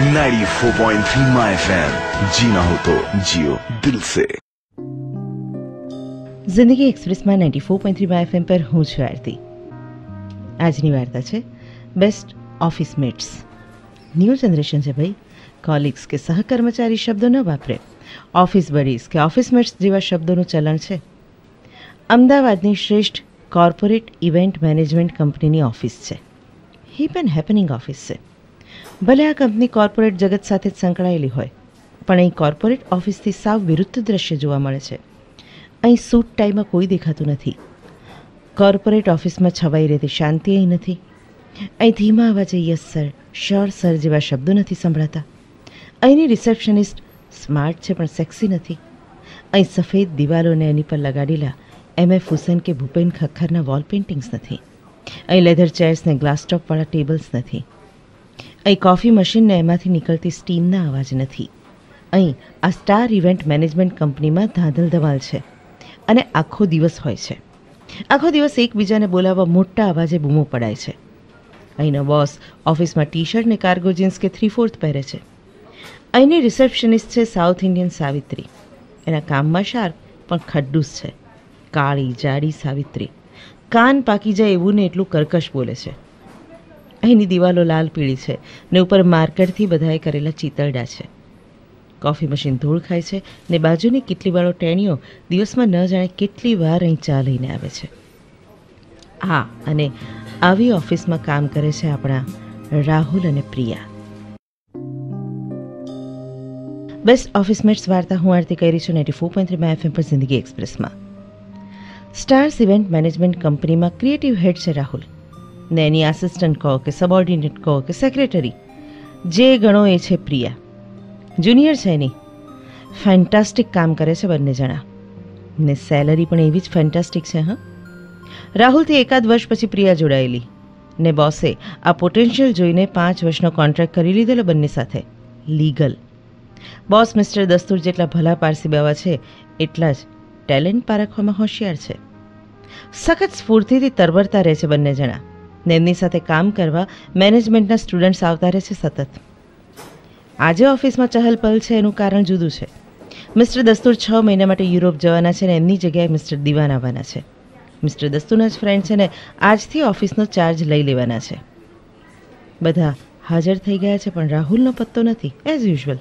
94.3 my FM जीना हो तो जियो दिल से જિંદગી એક્સપ્રેસમાં ninety four point three FM પર હું છું આરતી આજની વાર્તા છે best office mates new generation છે ભાઈ કોલિગ્સ કે સહકર્મચારી શબ્દો ન વાપરે ઓફિસ બડીઝ કે ઓફિસ મેટ્સ જેવા શબ્દોનું ચલણ છે અમદાવાદની શ્રેષ્ઠ કોર્પોરેટ ઇવેન્ટ મેનેજમેન્ટ કંપનીની ઓફિસ છે હીપ એન્ડ હેપનિંગ ઓફિસ છે ભલે આ કંપની કોર્પોરેટ જગત સાથે સંકળાયેલી હોય, પણ અહીં કોર્પોરેટ ઓફિસથી સાવ વિરુદ્ધ દ્રશ્ય જોવા મળે છે. અહીં સૂટ ટાઈમાં કોઈ દેખાતું નથી. કોર્પોરેટ ઓફિસમાં છવાઈ રહેતી શાંતિ અહીં નથી. અહીં ધીમા અવાજે યસ સર શ્યોર સર જેવા શબ્દો નથી સંભળાતા. અહીંની રિસેપ્શનિસ્ટ સ્માર્ટ છે, પણ સેક્સી નથી. અહીં સફેદ દિવાલોને એની પર લગાડેલા એમ. એફ. હુસેન કે ભૂપેન ખખ્ખરના વોલ પેઇન્ટિંગ્સ નથી. અહીં લેધર ચેર્સ ને ગ્લાસ ટોપવાળા ટેબલ્સ નથી. અહીં કોફી મશીનને એમાંથી નીકળતી સ્ટીમના અવાજ નથી. અહીં આ સ્ટાર ઇવેન્ટ મેનેજમેન્ટ કંપનીમાં ધાંધલ ધમાલ છે અને આખો દિવસ હોય છે. આખો દિવસ એકબીજાને બોલાવવા મોટા અવાજે બૂમો પડાય છે. અહીંનો બોસ ઓફિસમાં ટી શર્ટ ને કાર્ગો જીન્સ કે થ્રી ફોર્થ પહેરે છે. અહીંની રિસેપ્શનિસ્ટ છે સાઉથ ઇન્ડિયન સાવિત્રી એના કામમાં શાર્પ પણ ખડ્ડુસ છે. કાળી જાડી સાવિત્રી. કાન પાકી જાય એવું ને એટલું કર્કશ બોલે છે. અહીંની દિવાલો લાલ પીળી છે ને ઉપર માર્કેટથી બધાએ કરેલા ચિતરડા છે. કોફી મશીન ધૂળ ખાય છે ને બાજુની કેટલીવાળો ટેણીઓ દિવસમાં ન જાણે કેટલી વાર અહીં ચા લઈને આવે છે. હા, અને આવી ઓફિસમાં કામ કરે છે આપણા રાહુલ અને પ્રિયા. બેસ્ટ ઓફિસ મેટ્સ વાર્તા હું આરતી કરી છું ninety four point three FM પર જિંદગી એક્સપ્રેસમાં. સ્ટાર્સ ઇવેન્ટ મેનેજમેન્ટ કંપનીમાં ક્રિએટિવ હેડ છે રાહુલ. ને એની આસિસ્ટન્ટ કહો કે સબઓર્ડિનેટ કહો કે સેક્રેટરી જે ગણો એ છે પ્રિયા. જુનિયર છે એની. ફેન્ટાસ્ટિક કામ કરે છે બંને જણા. ને સેલરી પણ એવી જ ફેન્ટાસ્ટિક છે, હા? રાહુલથી એકાદ વર્ષ પછી પ્રિયા જોડાયેલી. ને બોસે આ પોટેન્શિયલ જોઈને પાંચ વર્ષનો કોન્ટ્રાક્ટ કરી લીધેલો બંને સાથે. લીગલ બોસ મિસ્ટર દસ્તુર જેટલા ભલા પારસી બાવા છે, એટલા જ ટેલેન્ટ પારખવામાં હોશિયાર છે. સખત સ્ફૂર્તિથી તરબરતા રહે છે બંને જણા. ને એમની સાથે કામ કરવા મેનેજમેન્ટના સ્ટુડન્ટ્સ આવતા રહે છે સતત. આજે ઓફિસમાં ચહલ પહલ છે, એનું કારણ જુદું છે. મિસ્ટર દસ્તુર છ મહિના માટે યુરોપ જવાના છે ને એમની જગ્યાએ મિસ્ટર દિવાન આવવાના છે. મિસ્ટર દસ્તુરના જ ફ્રેન્ડ છે ને આજથી ઓફિસનો ચાર્જ લઈ લેવાના છે. બધા હાજર થઈ ગયા છે, પણ રાહુલનો પત્તો નથી એઝ યુઝ્યુઅલ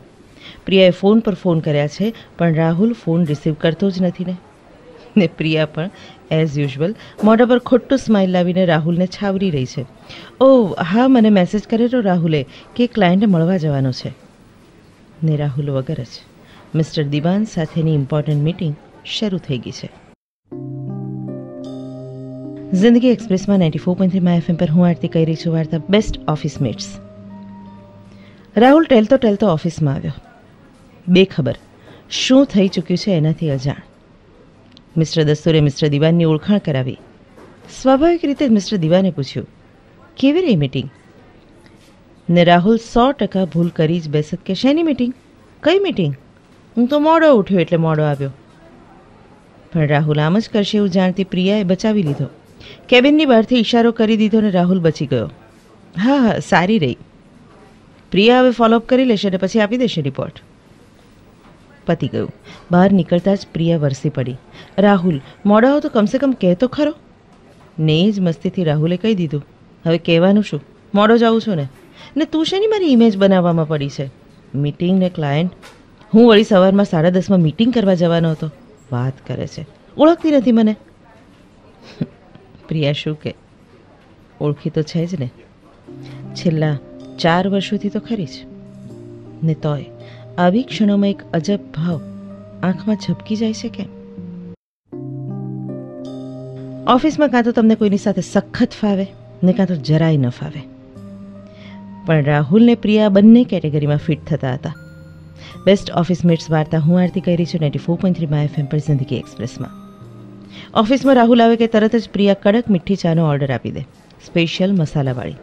પ્રિયાએ ફોન પર ફોન કર્યા છે, પણ રાહુલ ફોન રિસીવ કરતો જ નથી ને. ને પ્રિયા પણ એઝ યુઝ્યુઅલ મોઢા પર ખોટું સ્માઇલ લાવીને રાહુલને છાવરી રહી છે. ઓ હા, મને મેસેજ કરેલો રાહુલે કે ક્લાયન્ટને મળવા જવાનો છે. ને રાહુલ વગર જ. મિસ્ટર દિવાન સાથેની ઇમ્પોર્ટન્ટ મીટિંગ શરૂ થઈ ગઈ છે. જિંદગી એક્સપ્રેસમાં ninety four point three FM પર હું આરતી કહી રહી છું. વાર્તા બેસ્ટ ઓફિસ મેટ્સ રાહુલ ટેલતો ટેલતો ઓફિસમાં આવ્યો. બેખબર. શું થઈ ચૂક્યું છે એનાથી અજાણ. મિસ્ટર દસ્તુરે મિસ્ટર દિવાનની ઓળખાણ કરાવી. સ્વાભાવિક રીતે મિસ્ટર દિવાને પૂછ્યું, કેવી રહી મિટિંગ ને રાહુલ સો ટકા ભૂલ કરી જ બેસત કે, શેની મિટિંગ કઈ મિટિંગ હું તો મોડો ઉઠ્યો એટલે મોડો આવ્યો. પણ રાહુલ આમ જ કરશે એવું જાણતી પ્રિયાએ બચાવી લીધો. કેબિનની બહારથી ઇશારો કરી દીધો ને રાહુલ બચી ગયો. હા હા, સારી રહી. પ્રિયા હવે ફોલોઅપ કરી લેશે અને પછી આપી દેશે રિપોર્ટ પતી ગયું. બહાર નીકળતા જ પ્રિયા વરસી પડી. રાહુલ મોડા હો તો કમસે કમ કહે તો ખરો. ને જ મસ્તીથી રાહુલે કહી દીધું. હવે કહેવાનું શું? મોડો જાઉં છું ને? ને તું શેની મારી ઇમેજ બનાવવામાં પડી છે? મીટિંગ ને ક્લાયન્ટ હું વળી સવારમાં સાડા દસમાં મીટિંગ કરવા જવાનો હતો. વાત કરે છે. ઓળખતી નથી મને. પ્રિયા શું કે ઓળખી તો છે જ ને. છેલ્લા ચાર વર્ષોથી તો ખરી જ. ને તોય આવી ક્ષણોમાં એક અજબ ભાવ આંખમાં ઝબકી જાય છે કે ઓફિસમાં કાં તો તમને કોઈની સાથે સખત ફાવે ને કાં તો જરાય ન ફાવે. પણ રાહુલને પ્રિયા બંને કેટેગરીમાં ફિટ થતા હતા. બેસ્ટ ઓફિસ મેટ્સ વાર્તા હું આરતી કરી છું ninety four point three FM પર જિંદગી એક્સપ્રેસમાં. ઓફિસમાં રાહુલ આવે કે તરત જ પ્રિયા કડક મીઠી ચાનો ઓર્ડર આપી દે. સ્પેશિયલ મસાલાવાળી.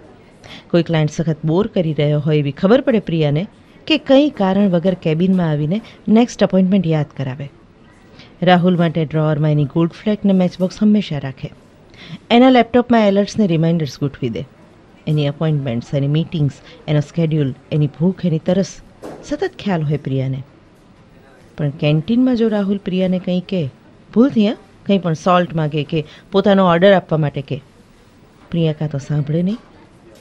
કોઈ ક્લાયન્ટ સખત બોર કરી રહ્યો હોય એવી ખબર પડે પ્રિયાને કે કંઈ કારણ વગર કેબિનમાં આવીને નેક્સ્ટ અપોઇન્ટમેન્ટ યાદ કરાવે. રાહુલ માટે ડ્રોઅરમાં એની ગોલ્ડ ફ્લેગ ને મેચબોક્સ હંમેશા રાખે. એના લેપટોપમાં એલર્ટ્સને રિમાઇન્ડર્સ ગોઠવી દે. એની અપોઇન્ટમેન્ટ્સ એની મીટિંગ્સ એનો સ્કેડ્યુલ એની ભૂખ, એની તરસ. સતત ખ્યાલ હોય પ્રિયાને. પણ કેન્ટીનમાં જો રાહુલ પ્રિયાને કંઈ કહે, ભૂલ થયા? કંઈ પણ સોલ્ટ માગે કે પોતાનો ઓર્ડર આપવા માટે કહે. પ્રિયા કાં તો સાંભળે નહીં,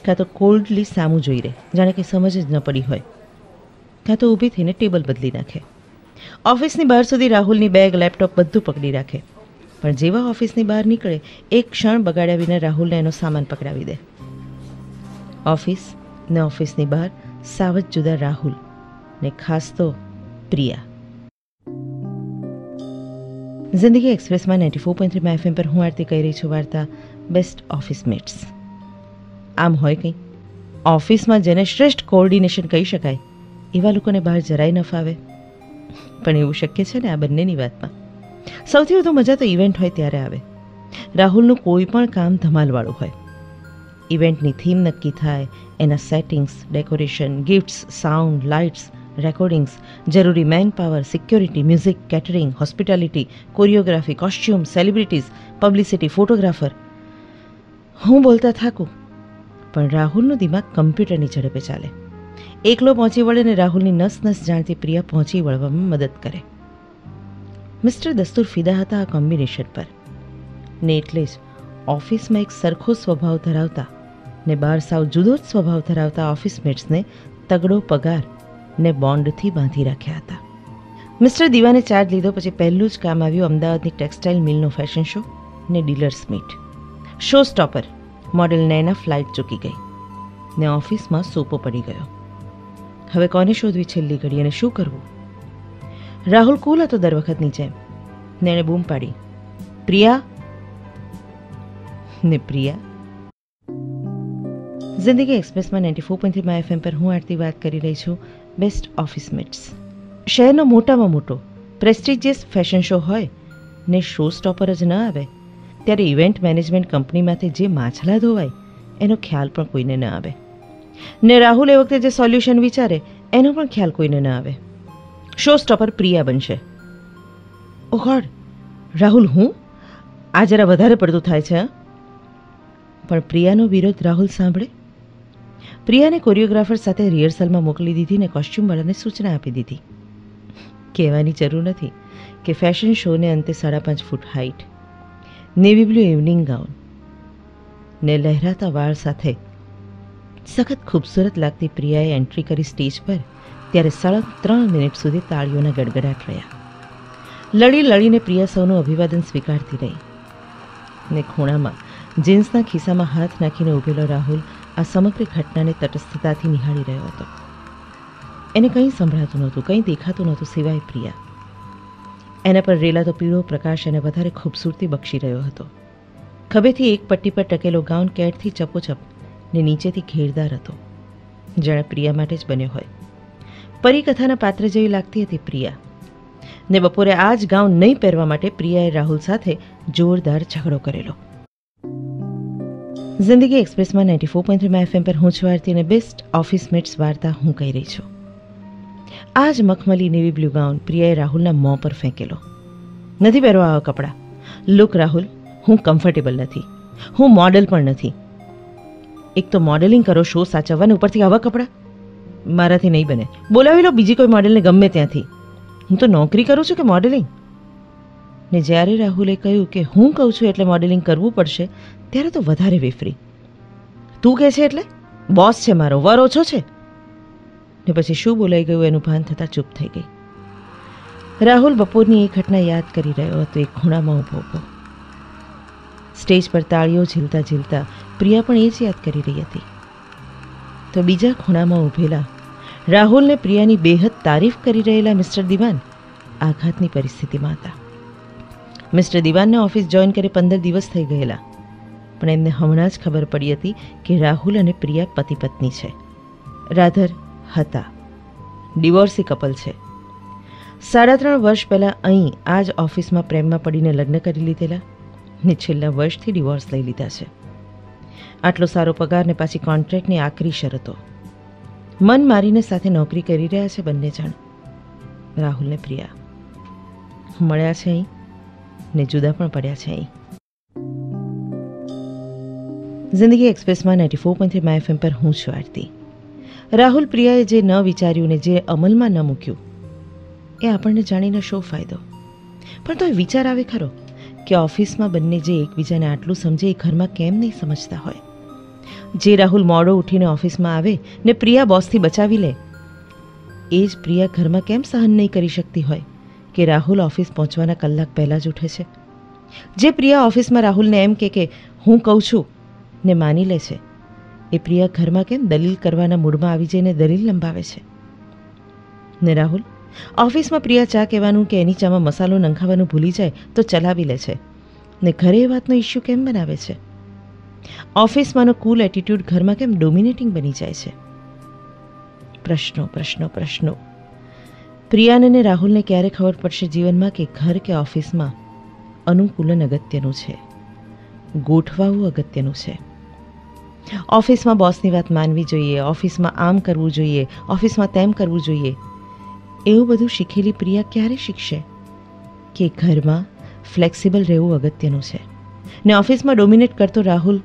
કાં તો કોલ્ડલી સામું જોઈ રહે, જાણે કે સમજ જ ન પડી હોય. કાં તો ઊભી થઈને ટેબલ બદલી નાખે. ઓફિસની બહાર સુધી રાહુલની બેગ, લેપટોપ બધું પકડી રાખે. પણ જેવા ઓફિસની બહાર નીકળે, એક ક્ષણ બગાડ્યા વિના રાહુલને એનો સામાન પકડાવી દે. ઓફિસ ને ઓફિસની બહાર સાવ જ જુદા રાહુલ ને ખાસ તો પ્રિયા. જિંદગી એક્સપ્રેસમાં ninety four point three FM પર હું આરતી કહી રહી છું વાર્તા બેસ્ટ ઓફિસ મેટ્સ આમ હોય કંઈ? ઓફિસમાં જેને શ્રેષ્ઠ કોઓર્ડિનેશન કહી શકાય એવા લોકોને બહાર જરાય ન ફાવે. પણ એવું શક્ય છે ને આ બંનેની વાતમાં? સૌથી વધુ મજા તો ઇવેન્ટ હોય ત્યારે આવે. રાહુલનું કોઈ પણ કામ ધમાલવાળું હોય. ઇવેન્ટની થીમ નક્કી થાય, એના settings decoration gifts sound lights recordings જરૂરી man power security music catering hospitality choreography costume celebrities publicity photographer હું બોલતા થાકું, પણ રાહુલનું દિમાગ કમ્પ્યુટરની ઝડપે ચાલે. એકલો પહોંચી વળે અને રાહુલની નસ નસ જાણતી પ્રિયા પહોંચી વળવામાં મદદ કરે. મિસ્ટર દસ્તુર ફિદા હતા આ કોમ્બિનેશન પર. ને એટલે જ ઓફિસમાં એક સરખો સ્વભાવ ધરાવતા ને બહાર સાવ જુદો જ સ્વભાવ ધરાવતા ઓફિસ મેટ્સને તગડો પગાર ને બોન્ડથી બાંધી રાખ્યા હતા. મિસ્ટર દીવાને ચાર્જ લીધો પછી પહેલું જ કામ આવ્યું અમદાવાદની ટેક્સટાઇલ મિલનો ફેશન શો ને dealers meet. Show stopper, model Naina flight ચૂકી ગઈ ને ઓફિસમાં સોપો પડી ગયો. હવે કોને શોધવી છેલ્લી ઘડી અને શું કરવું? રાહુલ કુલ હતો દર વખતની જેમ ને એણે બૂમ પાડી. પ્રિયા? ને પ્રિયા? જિંદગી એક્સપ્રેસમાં ninety four point three FM પર હું આરતી વાત કરી રહી છું. Best office mates. શહેરનો મોટામાં મોટો, પ્રેસ્ટિજિયસ ફેશન શો હોય ને શો સ્ટોપર જ ન આવે, ત્યારે ઇવેન્ટ મેનેજમેન્ટ કંપનીમાંથી જે માછલા ધોવાય, એનો ખ્યાલ પણ કોઈને ન આવે. ને રાહુલ એ વખતે જે સોલ્યુશન વિચારે, એનો પણ ખ્યાલ કોઈને ન આવે. શો સ્ટોપર પ્રિયા બનશે. ઓ રાહુલ હું? આ જરા વધારે પડતું થાય છે? પણ પ્રિયાનો વિરોધ રાહુલ સાંભળે? પ્રિયાને કોરિયોગ્રાફર સાથે રિહર્સલમાં મોકલી દીધી ને કોસ્ચ્યુમવાળાને સૂચના આપી દીધી. કહેવાની જરૂર નથી કે ફેશન શોને અંતે સાડા પાંચ foot height navy blue evening gown. ને લહેરાતા વાળ સાથે સખત ખૂબસૂરત લાગતી પ્રિયાએ એન્ટ્રી કરી સ્ટેજ પર ત્યારે સાડા ત્રણ મિનિટ સુધી તાળીઓના ગડગડાટ રહ્યા. લડી લડીને પ્રિયા સૌનું અભિવાદન સ્વીકારતી રહી. ને ખૂણામાં જીન્સના ખિસ્સામાં હાથ નાખીને ઊભેલો રાહુલ આ સમગ્ર ઘટનાને તટસ્થતાથી નિહાળી રહ્યો હતો. એને કંઈ સંભળાતું નહોતું, કંઈ દેખાતું નહોતું સિવાય પ્રિયા. એના પર રેલાતો પીળો પ્રકાશ એને વધારે ખૂબસૂરતી બક્ષી રહ્યો હતો. ખભેથી એક પટ્ટી પર ટકેલો ગાઉન કેટથી ચપોચપ ને નીચેથી ઘેરદાર હતો. જેણે પ્રિયા માટે જ બન્યો હોય. પરિકથાના પાત્ર જેવી લાગતી હતી પ્રિયા. ને બપોરે આ જ ગાઉન નહીં પહેરવા માટે પ્રિયાએ રાહુલ સાથે જોરદાર ઝઘડો કરેલો. જિંદગી એક્સપ્રેસમાં ninety four point three FM પર હું છું આરતી અને બેસ્ટ ઓફિસ મેટ્સ વાર્તા હું કહી રહી છું. આ જ મખમલી નેવી બ્લુ ગાઉન પ્રિયાએ રાહુલના મોં પર ફેંકેલો. નથી પહેરવા આવા કપડાં. લુક રાહુલ, હું કમ્ફર્ટેબલ નથી. હું મોડલ પણ નથી. એક તો મોડેલિંગ કરો શો સાચવવાને ઉપરથી આવા કપડાં? મારાથી નહીં બને. બોલાવી લો બીજી કોઈ મોડેલને ગમે ત્યાંથી. હું તો નોકરી કરું છું કે મોડેલિંગ ને જ્યારે રાહુલે કહ્યું કે હું કહું છું એટલે મોડેલિંગ કરવું પડશે, ત્યારે તો વધારે વેફરી. તું કહે છે એટલે? બોસ છે મારો, વર ઓછો છે? ને પછી શું બોલાઈ ગયું એનું ભાન થતાં ચૂપ થઈ ગઈ. રાહુલ બપોરની એ ઘટના યાદ કરી રહ્યો હતો, એક ખૂણામાં ઊભો હતો સ્ટેજ પર તાળીઓ ઝીલતા ઝીલતા પ્રિયા પણ એ જ યાદ કરી રહી હતી. તો બીજા ખૂણામાં ઊભેલા રાહુલને પ્રિયાની બેહદ તારીફ કરી રહેલા મિસ્ટર દિવાન આઘાતની પરિસ્થિતિમાં હતા. મિસ્ટર દિવાનને ઓફિસ જોઈન કરી પંદર દિવસ થઈ ગયેલા, પણ એમને હમણાં જ ખબર પડી હતી કે રાહુલ અને પ્રિયા પતિ પત્ની છે. રાધર હતા. ડિવોર્સી કપલ છે. સાડા ત્રણ વર્ષ પહેલાં અહીં આ જ ઓફિસમાં પ્રેમમાં પડીને લગ્ન કરી લીધેલા ને છેલ્લા વર્ષથી ડિવોર્સ લઈ લીધા છે. આટલો સારો પગાર ને પાછી કોન્ટ્રાક્ટની આકરી શરતો. મન મારીને સાથે નોકરી કરી રહ્યા છે બંને જણ. રાહુલ ને પ્રિયા. મળ્યા છે અહીં ને જુદા પણ પડ્યા છે અહીં. જિંદગી એક્સપ્રેસમાં ninety four point three FM પર હું છું આરતી. રાહુલ પ્રિયાએ જે ન વિચાર્યું ને જે અમલમાં ન મૂક્યું, એ આપણને જાણીને શો ફાયદો? પણ તો એ વિચાર આવે ખરો કે ઓફિસમાં બંને જે એકબીજાને આટલું સમજે એ ઘરમાં કેમ નહીં સમજતા હોય? જે રાહુલ મોડો ઉઠીને ઓફિસમાં આવે ને પ્રિયા બોસથી બચાવી લે. એ જ પ્રિયા ઘરમાં કેમ સહન નહીં કરી શકતી હોય કે રાહુલ ઓફિસ પહોંચવાના કલાક પહેલાં જ ઉઠે છે? જે પ્રિયા ઓફિસમાં રાહુલને એમ કે કે, હું કહું છું, ને માની લે છે, એ પ્રિયા ઘરમાં કેમ દલીલ કરવાના મૂડમાં આવી જઈને દલીલ લંબાવે છે? ને રાહુલ, ઓફિસમાં પ્રિયા ચા કહેવાનું કે એની ચામાં મસાલો નંખાવાનું ભૂલી જાય તો ચલાવી લે છે. ને ઘરે એ વાતનો ઇશ્યુ કેમ બનાવે છે? ઓફિસમાંનો કુલ એટીટ્યૂડ ઘરમાં કેમ ડોમિનેટિંગ બની જાય છે? પ્રશ્નો પ્રશ્નો પ્રશ્નો. પ્રિયાન અને રાહુલને ક્યારે ખબર પડશે જીવનમાં કે ઘર કે ઓફિસમાં અનુકૂલન અગત્યનું છે? ગોઠવાવું અગત્યનું છે. ઓફિસમાં બોસની વાત માનવી જોઈએ, ઓફિસમાં આમ કરવું જોઈએ, ઓફિસમાં તેમ કરવું જોઈએ. એવું બધું શીખેલી પ્રિયા ક્યારે શીખશે? કે ઘરમાં ફ્લેક્સિબલ રહેવું અગત્યનું છે. ને ઓફિસમાં ડોમિનેટ કરતો રાહુલ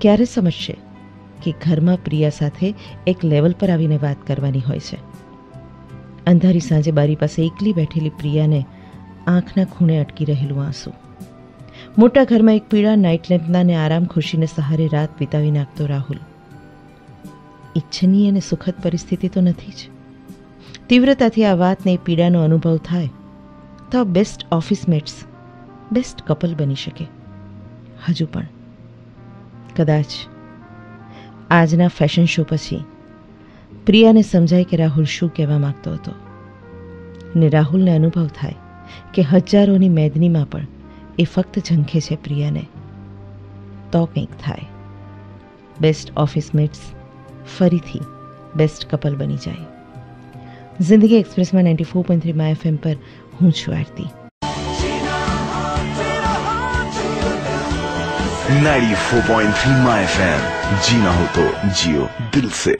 ક્યારે સમજશે કે ઘરમાં પ્રિયા સાથે એક લેવલ પર આવીને વાત કરવાની હોય છે? અંધારી સાંજે બારી પાસે એકલી બેઠેલી પ્રિયાને આંખના ખૂણે અટકી રહેલું આંસુ. મોટા ઘરમાં એક પીળા નાઇટ લેમ્પનાને આરામ ખુશીને સહારે રાત વિતાવી નાખતો રાહુલ. ઈચ્છનીય અને સુખદ પરિસ્થિતિ તો નથી જ. તીવ્રતાથી આ વાતને પીડાનો અનુભવ થાય તો best office mates best couple બની શકે. હજુ પણ કદાચ. આજના ફેશન શો પછી પ્રિયાને સમજાય કે રાહુલ શું કહેવા માંગતો હતો. ને રાહુલને અનુભવ થાય કે હજારોની મેદનીમાં પણ એ ફક્ત ઝંખે છે પ્રિયાને. તો કંઈક થાય. બેસ્ટ ઓફિસ મેટ્સ ફરીથી બેસ્ટ કપલ બની જાય. જિંદગી એક્સપ્રેસમાં ninety four point three my FM પર હું છું આરતી. 94.3 माय फैन जीना हो तो जियो दिल से